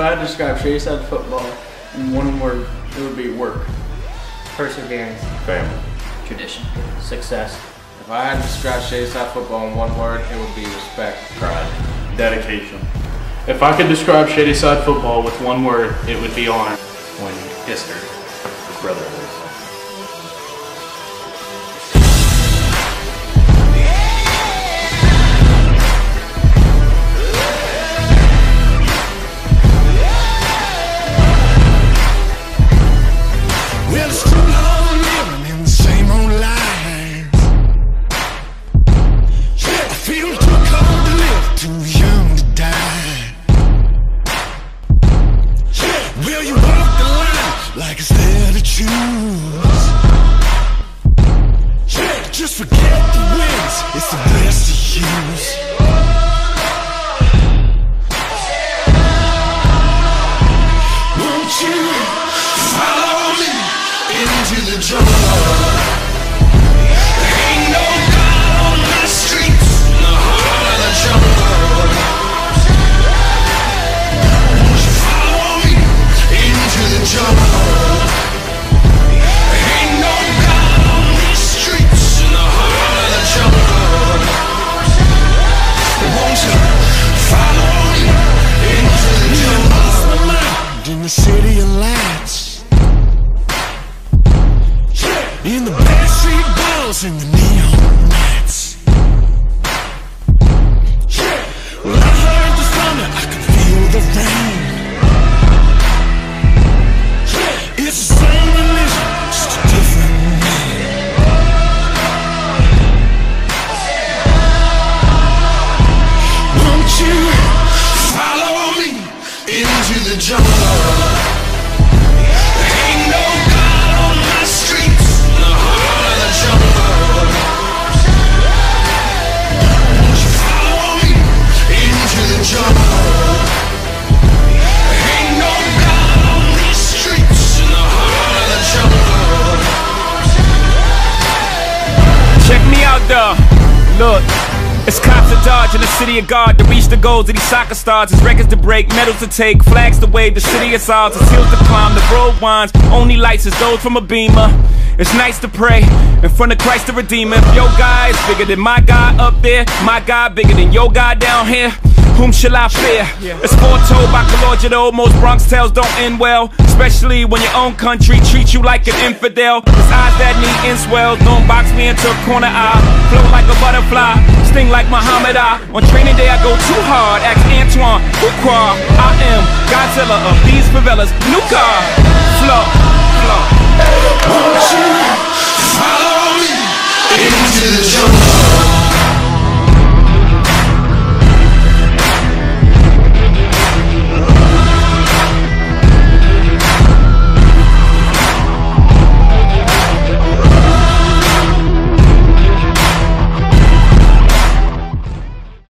If I had to describe Shadyside football in one word, it would be work. Perseverance. Family. Tradition. Success. If I had to describe Shadyside football in one word, it would be respect. Pride. Dedication. If I could describe Shadyside football with one word, it would be honor. Winning. History. Brotherhood. Like it's there to choose. Just forget the wins, it's the best to use. In the backstreet balls and the neon lights. Well, I heard the thunder, I could feel the rain. It's the same religion, just a different name. Won't you follow me into the jungle? Look. It's cops to dodge in the city of God to reach the goals of these soccer stars. It's records to break, medals to take, flags to wave. The city is ours, it's hills to climb, the road winds. Only lights is those from a beamer. It's nice to pray in front of Christ the Redeemer. If your guy is bigger than my guy up there, my guy bigger than your guy down here. Whom shall I fear? It's foretold by Calogero. Most Bronx tales don't end well, especially when your own country treats you like an infidel. It's eyes that need inswells. Don't box me into a corner eye. Flow like a butterfly, sting like Muhammad Ali. On training day, I go too hard. Ask Antoine Fuqua. I am Godzilla of these favelas. New car, flow, flow. Won't you follow me into the jungle?